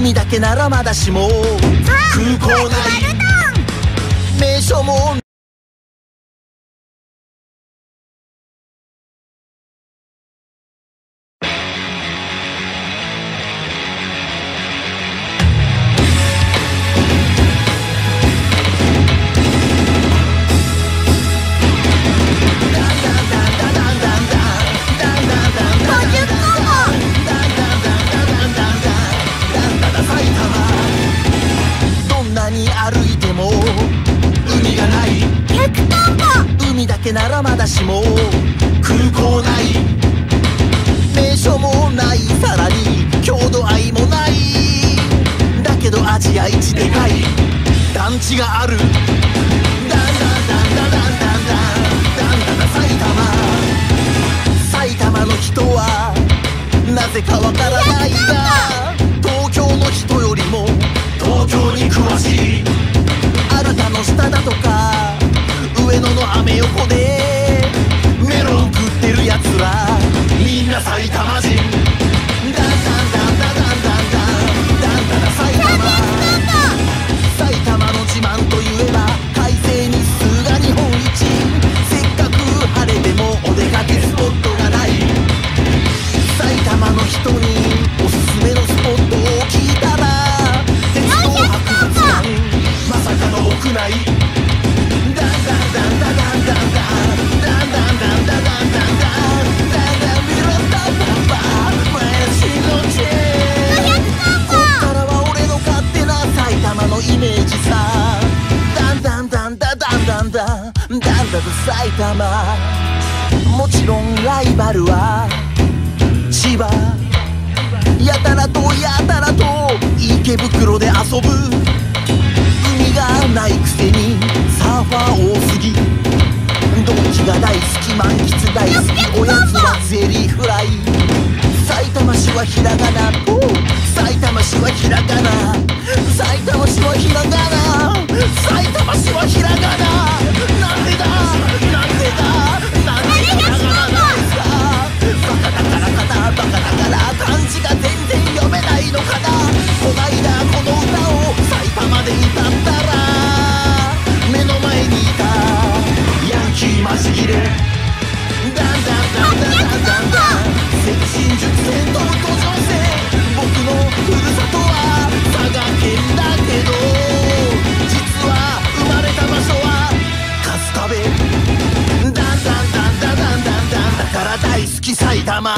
海だけならまだしも空港なけならまだしも空港ない名所もないさらに郷土愛もない。だけどアジア一でかい。団地があるダンダンダンダンダンダンダンダンダンダン埼玉埼玉の人はなぜかわからないが東京の人よダンダンダンダンダン埼玉もちろんライバルは千葉。やたらとやたらと池袋で遊ぶ。海がないくせにサーファー多すぎ。ドンキが大好き満喫大好きおやつはゼリーフライ。埼玉市はひらがな。埼玉市はひらがなるだんだんだんだんだんだん青春熟成東都情勢僕のふるさとは佐賀県だけど実は生まれた場所は春日部だんだんだんだんだんだんだんだから大好き埼玉